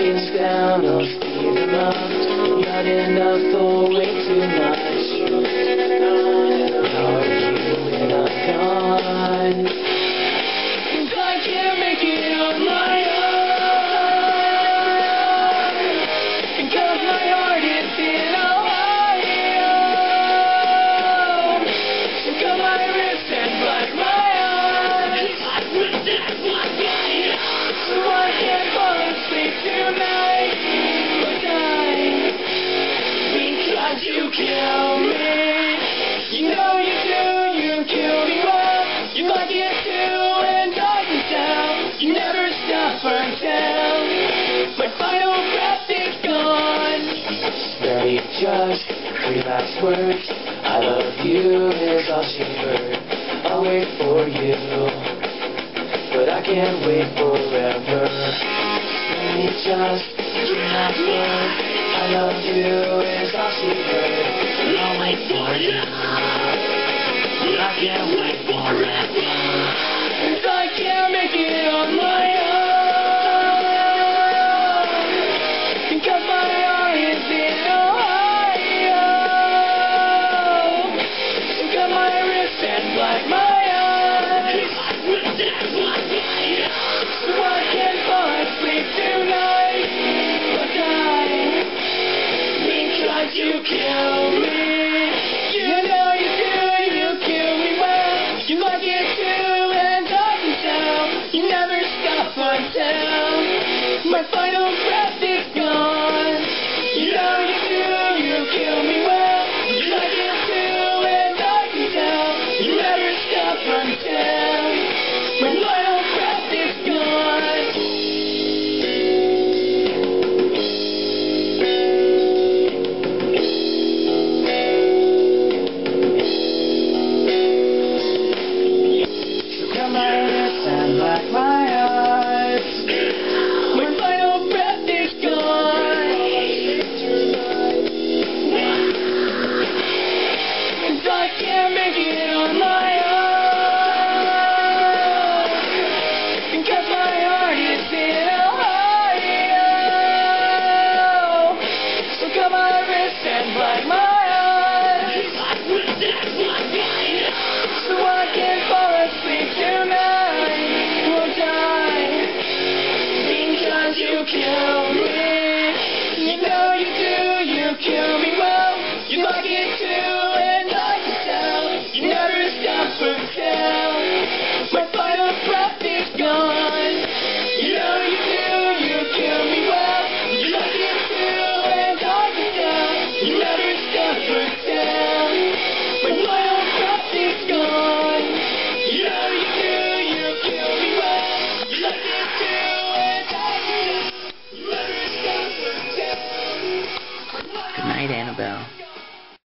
this clown of up. Not enough or way too much. Ready, just three last words. I love you is all she heard. I'll wait for you, but I can't wait forever. Ready, just three last words. I love you is all she heard. Wait for you, I can't wait forever. 'Cause I can't make it on my own. Because my heart is in Ohio. Cut my wrist and black my eyes. So I can fall asleep tonight. But. Because you kill me. You know you do, you kill me well. You and. You never stop until my final breath is gone. You know you do, you kill me well. You and. You never stop until my final kill me. You know you do, you kill me well. You like it too. Yeah.